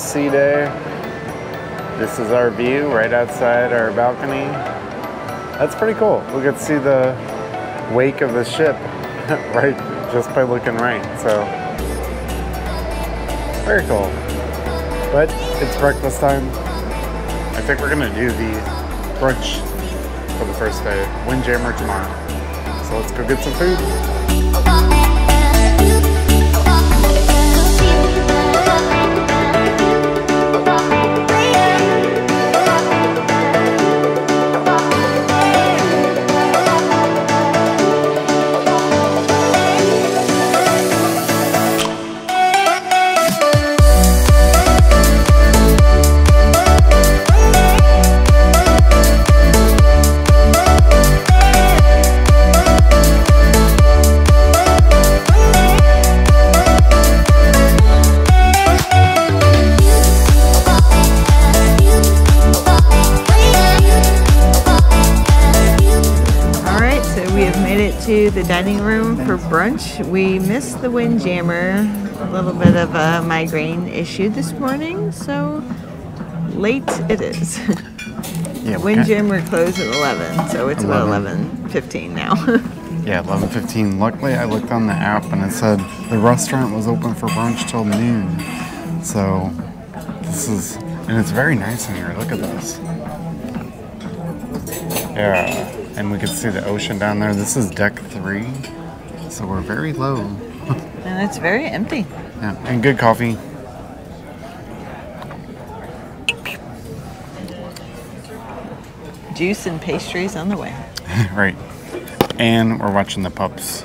sea day. This is our view right outside our balcony. That's pretty cool. We could see the wake of the ship right just by looking right. So very cool. But it's breakfast time. I think we're gonna do the brunch for the first day. Windjammer tomorrow. So let's go get some food. For brunch. We missed the Windjammer, a little bit of a migraine issue this morning, so late it is. Yeah, Windjammer closed at 11, so it's about 11. 11:15 now. Yeah, 11:15. Luckily, I looked on the app and it said the restaurant was open for brunch till noon. So this is, and it's very nice in here. Look at this. Yeah, and we can see the ocean down there. This is deck three, so we're very low. and it's very empty. Yeah, and good coffee. Juice and pastries on the way. right, and we're watching the pups.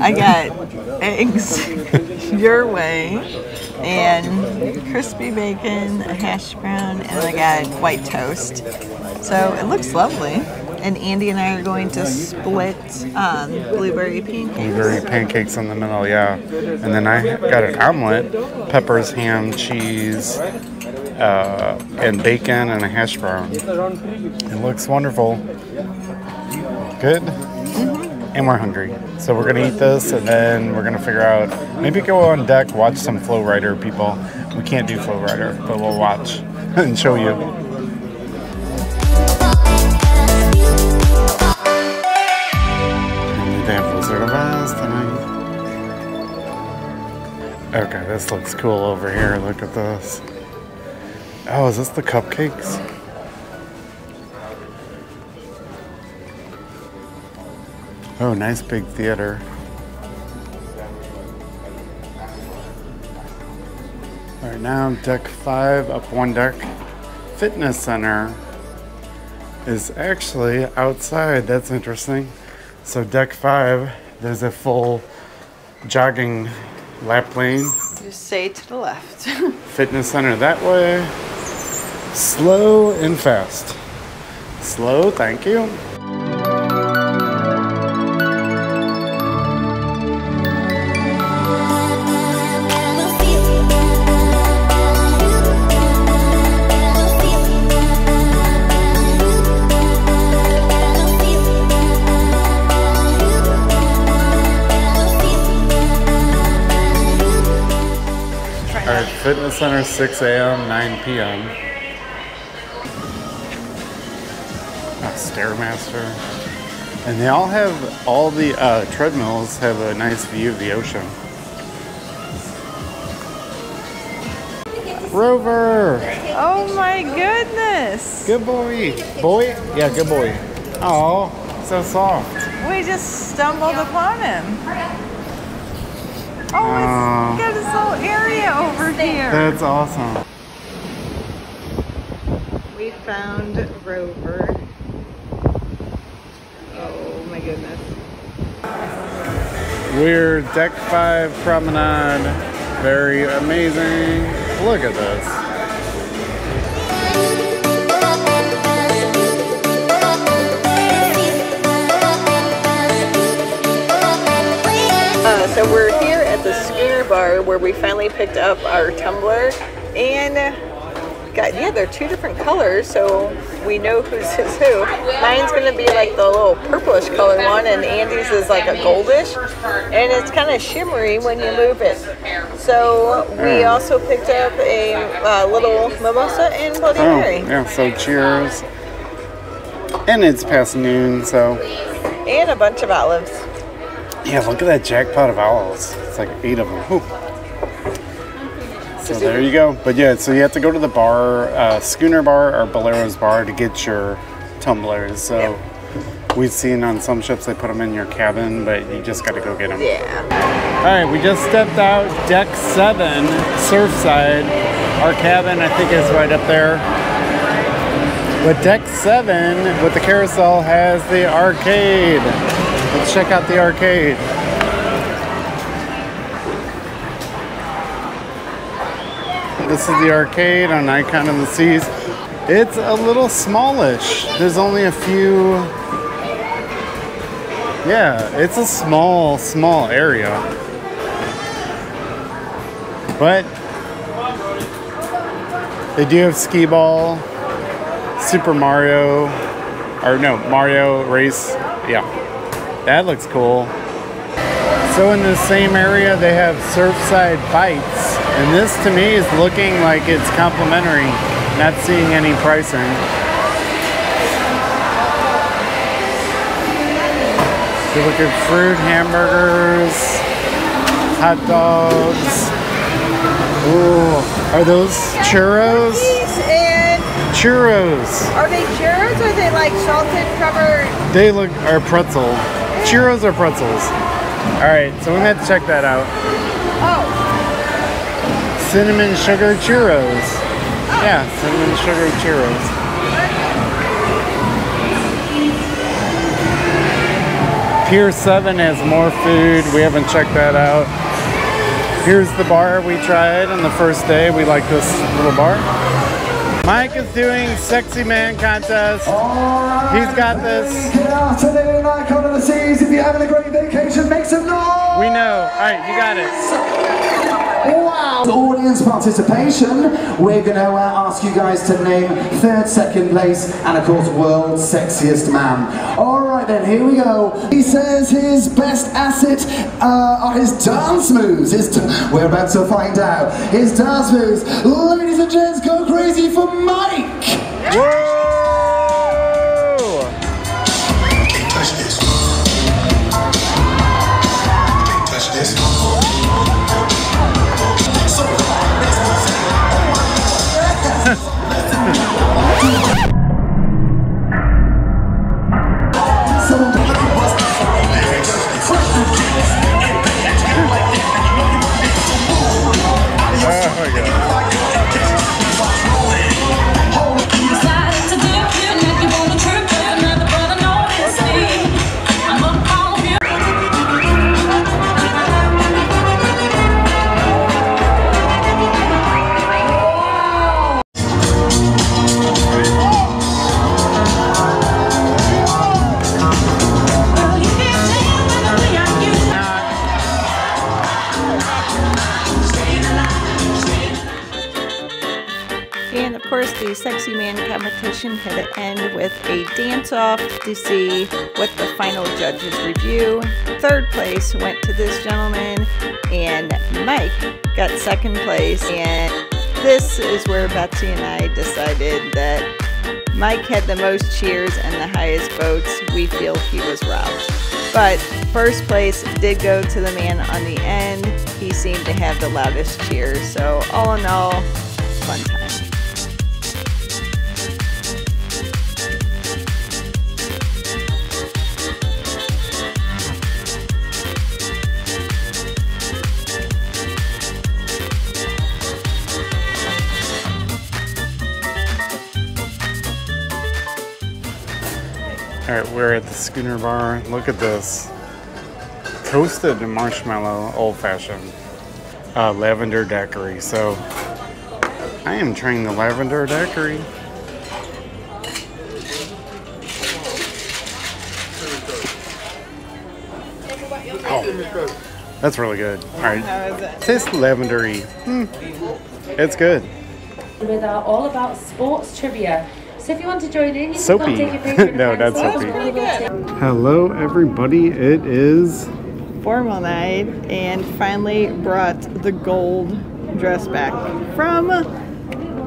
I got eggs your way and crispy bacon, a hash brown, and I got white toast. So it looks lovely. And Andy and I are going to split um, blueberry pancakes. Blueberry pancakes in the middle, yeah. And then I got an omelet, peppers, ham, cheese, uh, and bacon, and a hash brown. It looks wonderful. Good. And we're hungry. So we're gonna eat this and then we're gonna figure out maybe go on deck, watch some flow rider people. We can't do flow rider, but we'll watch and show you. Okay, this looks cool over here. Look at this. Oh, is this the cupcakes? Oh, nice big theater. All right, now deck five, up one deck. Fitness center is actually outside. That's interesting. So deck five, there's a full jogging lap lane. Just say to the left. Fitness center that way. Slow and fast. Slow, thank you. Fitness center 6 a.m., 9 p.m. Ah, Stairmaster. And they all have, all the uh, treadmills have a nice view of the ocean. Rover! oh my goodness! Good boy. Boy? Yeah, good boy. Oh, so soft. We just stumbled upon him. Oh, Aw. it's oh. got this little area over here. That's awesome. We found Rover. Oh my goodness. We're deck five promenade. Very amazing. Look at this. Bar where we finally picked up our tumbler and got yeah, they're two different colors, so we know who's is who. Mine's gonna be like the little purplish color one, and Andy's is like a goldish, and it's kind of shimmery when you move it. So we Mm. also picked up a uh, little mimosa and Bloody Oh, Mary, yeah. So cheers. And it's past noon, so and a bunch of olives. yeah. Look at that jackpot of olives. It's like eight of them. Whew. So there you go. But yeah, so you have to go to the bar, uh, Schooner Bar or Bolero's Bar to get your tumblers. So we've seen on some ships they put them in your cabin, but you just got to go get them. Yeah. All right, we just stepped out deck seven, Surfside. Our cabin, I think, is right up there. But deck seven with the carousel has the arcade. Let's check out the arcade. This is the arcade on Icon of the Seas. It's a little smallish. There's only a few. Yeah, it's a small, small area. But they do have skee ball, Super Mario, or no, Mario Race. Yeah, that looks cool. So in the same area, they have Surfside Bites, and this to me is looking like it's complimentary. Not seeing any pricing. So look at fruit, hamburgers, hot dogs. Ooh, are those churros? Churros. are they churros or are they like salted covered? They look are pretzel. Churros are pretzels. All right, so we have to check that out. Cinnamon sugar churros. Yeah, cinnamon sugar churros. Pier 7 has more food. We haven't checked that out. Here's the bar we tried on the first day. We like this little bar. Mike is doing sexy man contest. He's got this. Good afternoon, Icon of the Seas. If you're having a great vacation, make some noise. We know. All right, you got it. Wow! Audience participation. We're going to uh, ask you guys to name third, second place, and of course, world's sexiest man. All right, then, here we go. He says his best asset uh, are his dance moves. His We're about to find out. His dance moves. Ladies and gents, go crazy for Mike. Whoa! Competition had to end with a dance off to see what the final judges review. Third place went to this gentleman, and Mike got second place. And this is where Betsy and I decided that Mike had the most cheers and the highest votes. We feel he was robbed. But first place did go to the man on the end. He seemed to have the loudest cheers. So, all in all, fun time. We're at the Schooner Bar. Look at this. Toasted marshmallow old fashioned. Uh, lavender daiquiri. So I am trying the lavender daiquiri. Oh, that's really good. All right, tastes lavendery. Hmm. It's good. with our all about sports trivia. So if you want to join in, you Soapy. can take your favorite No, not soapy. We Hello, everybody. It is formal night and finally brought the gold dress back from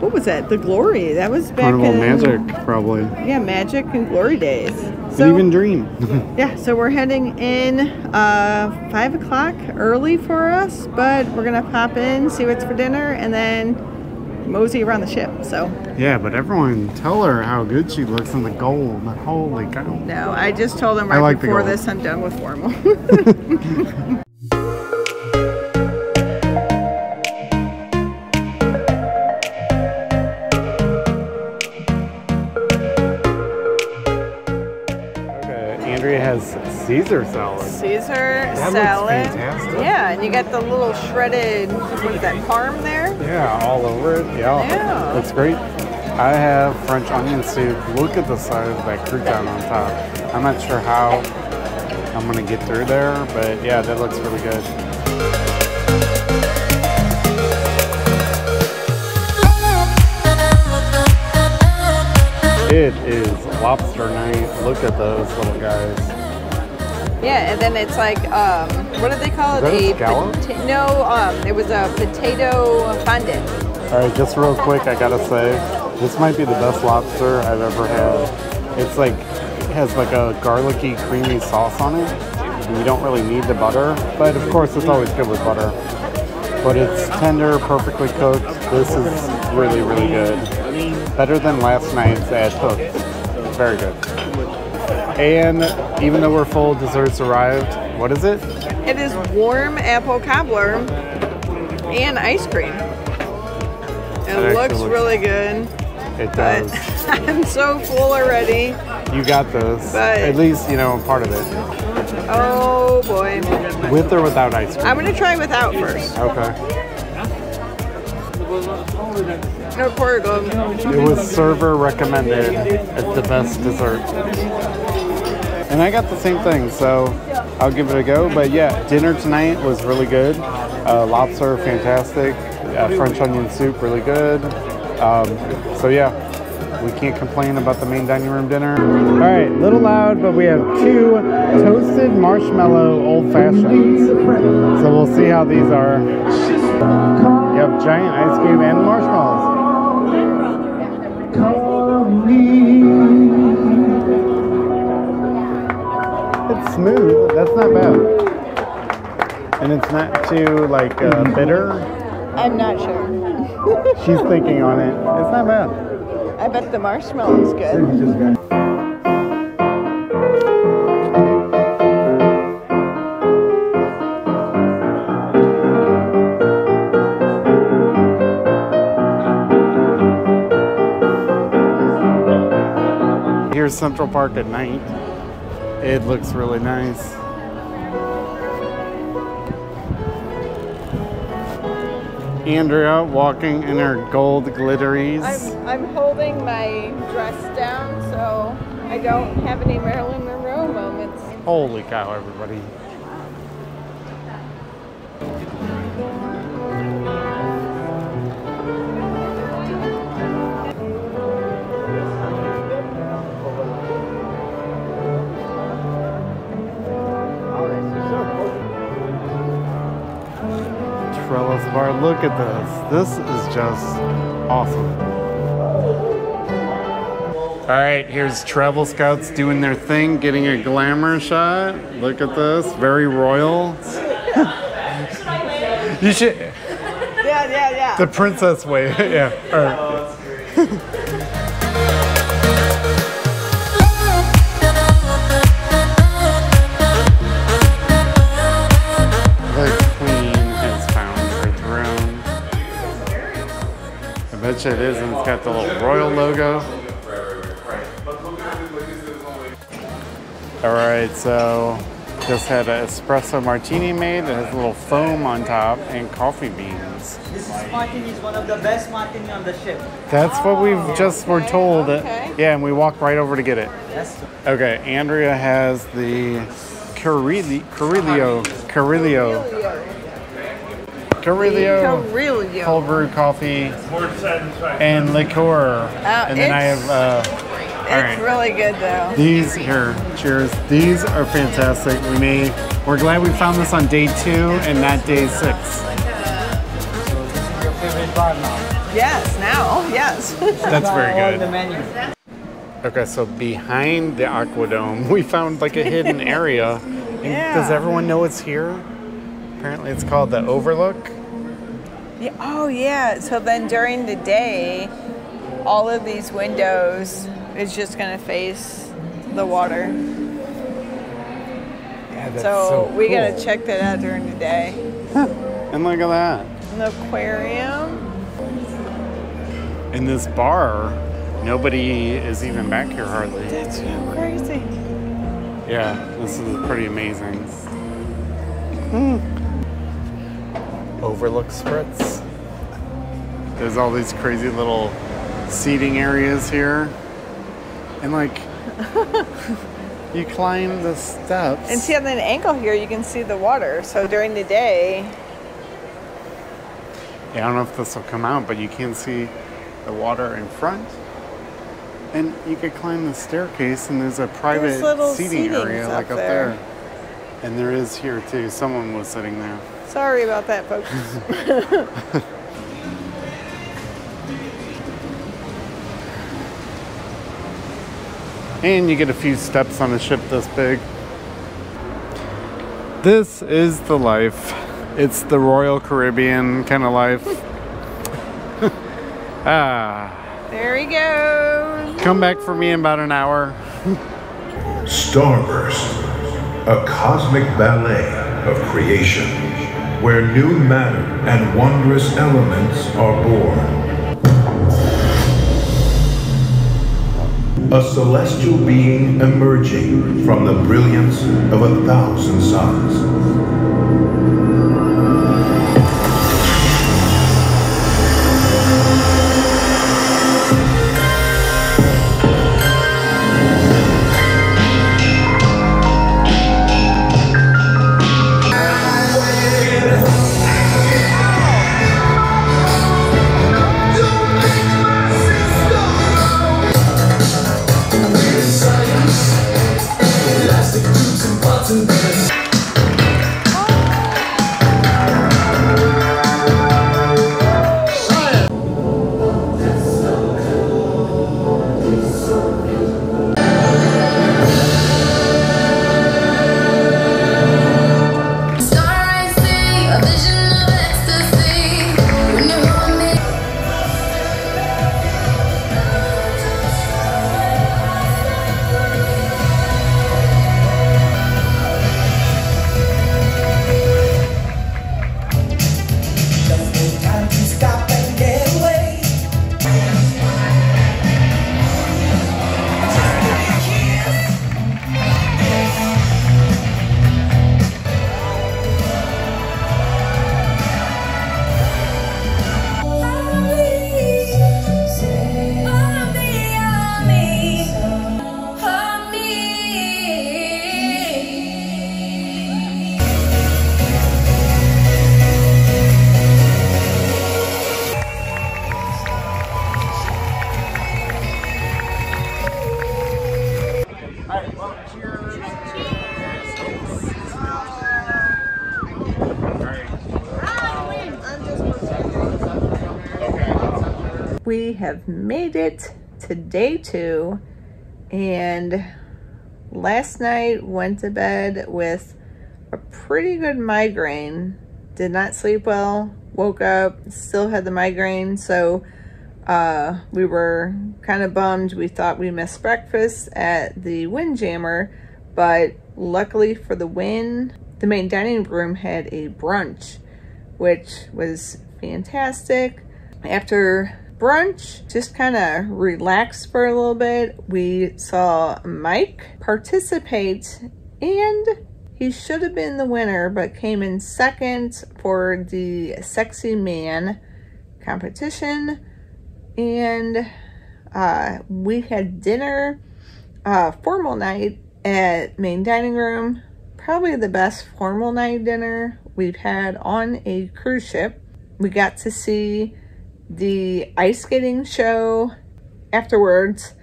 what was that? The Glory. That was back Carnival in Magic, probably. Yeah, Magic and Glory days. and even Dream. yeah, so we're heading in uh, five o'clock early for us, but we're gonna pop in, see what's for dinner, and then mosey around the ship. So yeah, but everyone tell her how good she looks in the gold. Holy cow. no, I just told them right like before gold. this I'm done with formal. Okay, Andrea has Caesar salad. Caesar That looks salad. fantastic. Yeah, and you got the little shredded what is that parm there? Yeah, all over it. Yeah, Yeah. looks great. I have French onion soup. Look at the size of that crouton on top. I'm not sure how I'm gonna get through there, but yeah, that looks really good. It is lobster night. Look at those little guys. Yeah, and then it's like um, what do they call it? Is that a pota- no, um, it was a potato fondant. All right, just real quick, I gotta say, this might be the best lobster I've ever had. It's like, it has like a garlicky, creamy sauce on it. And you don't really need the butter, but of course it's always good with butter. But it's tender, perfectly cooked. This is really, really good. Better than last night's at Hook's. Very good. And even though we're full, desserts arrived. What is it? It is warm apple cobbler and ice cream. It looks looks- really good, It does. I'm so full already. You got this. But- At least, you know, part of it. Oh boy. With or without ice cream? I'm gonna try without first. Okay. No. It was server recommended as the best dessert. And I got the same thing, so I'll give it a go. But yeah, dinner tonight was really good. Uh, lobster, fantastic. Uh, French onion soup, really good. Um, so yeah, we can't complain about the main dining room dinner. All right, little loud, but we have two toasted marshmallow old fashions. So we'll see how these are. Have giant ice cube and marshmallows. Smooth. That's not bad. And it's not too like uh, bitter. I'm not sure. She's thinking on it. It's not bad. I bet the marshmallow's good. Here's Central Park at night. It looks really nice. Andrea walking in her gold glitteries. I'm, I'm holding my dress down so I don't have any Marilyn Monroe moments. Holy cow, everybody. Bar, look at this. This is just awesome. All right, here's Travel Scouts doing their thing, getting a glamour shot. Look at this, very royal. you should, Yeah, yeah, yeah. the princess way, yeah. All right. Oh, I bet you it is, and it's got the little royal logo. All right, so just had an espresso martini made. It has a little foam on top and coffee beans. This is martini is one of the best martini on the ship. That's what we've oh, just were told. okay. Yeah, and we walked right over to get it. Yes. Okay, Andrea has the Carillo, Carillo, Carillo, Carrillo Carrillo. cold brew coffee and liqueur. and then I have uh, It's all right. really good though. these here. Cheers. These are fantastic. We made. We're glad we found this on day two and not day six. Your now. Yes, now, yes. That's very good. Okay, so behind the Aquadome, we found like a hidden area. Yeah. Does everyone know it's here? Apparently, it's called the Overlook. Yeah, oh yeah. So then during the day, all of these windows is just gonna face the water. Yeah, that's So, we gotta check that out during the day. And look at that. An aquarium. In this bar, nobody is even back here hardly. That's so crazy. Yeah, this is pretty amazing. Hmm. Overlook Spritz. There's all these crazy little seating areas here. And like, you climb the steps. And see on that angle here, you can see the water. So during the day, Yeah, I don't know if this will come out, but you can see the water in front. And you could climb the staircase, and there's a private little seating area like up up there. there. And there is here too. Someone was sitting there. sorry about that, folks. And you get a few steps on a ship this big. This is the life. It's the Royal Caribbean kind of life. ah, there he goes. come back for me in about an hour. Starburst, a cosmic ballet of creation, where new matter and wondrous elements are born. A celestial being emerging from the brilliance of a thousand suns. to we have made it to day two. And last night went to bed with a pretty good migraine. Did not sleep well. Woke up still had the migraine. So uh, we were kind of bummed. We thought we missed breakfast at the windjammer but luckily for the win the main dining room had a brunch which was fantastic. After brunch, just kind of relaxed for a little bit. We saw Mike participate and he should have been the winner, but came in second for the sexy man competition. And uh, we had dinner, uh, formal night at main dining room. Probably the best formal night dinner we've had on a cruise ship. We got to see the ice skating show afterwards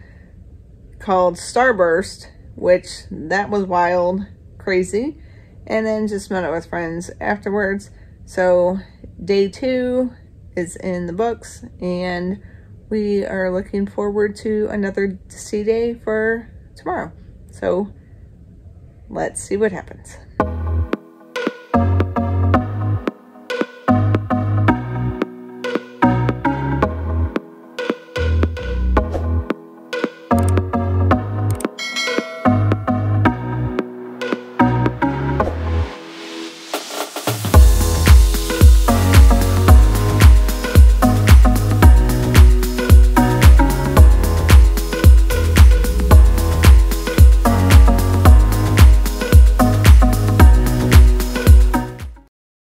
called Starburst, which that was wild, crazy, and then just met up with friends afterwards. So day two is in the books and we are looking forward to another sea day for tomorrow. So let's see what happens.